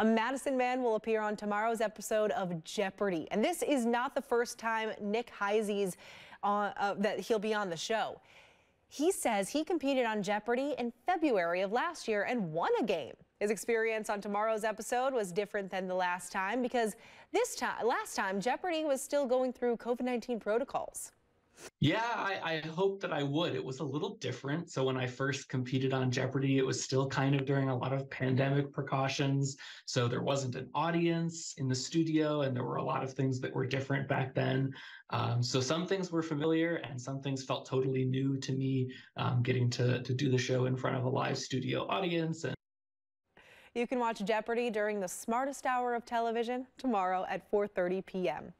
A Madison man will appear on tomorrow's episode of Jeopardy. And this is not the first time Nick Heisey's uh, uh, that he'll be on the show. He says he competed on Jeopardy in February of last year and won a game. His experience on tomorrow's episode was different than the last time because this time, last time, Jeopardy was still going through COVID-19 protocols. Yeah, I, I hope that I would. It was a little different. So when I first competed on Jeopardy, it was still kind of during a lot of pandemic precautions. So there wasn't an audience in the studio, and there were a lot of things that were different back then. Um, so some things were familiar, and some things felt totally new to me. Um, getting to to do the show in front of a live studio audience and. You can watch Jeopardy during the smartest hour of television tomorrow at 4:30 p.m.